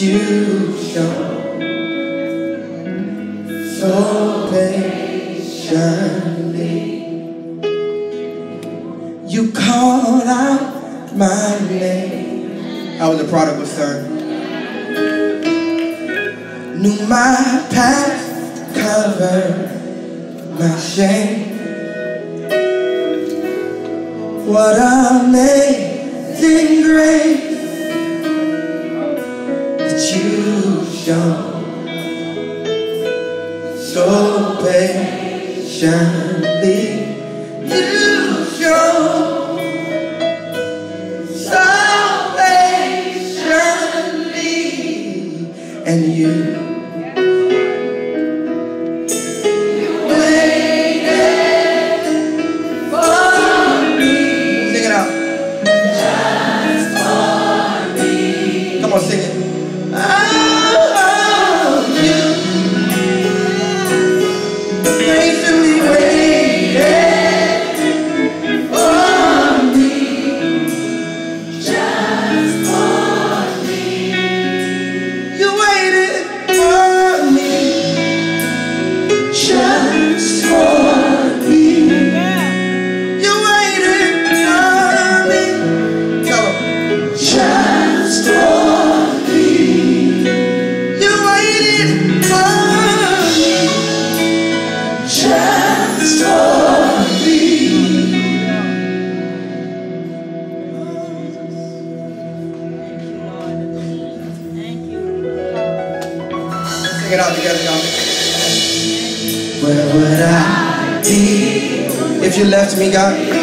you show so patiently. You called out my name. I was a prodigal son. Knew my past, covered my shame. What amazing grace show so patiently. Sing it out together, y'all. Where would I be if you left me, God?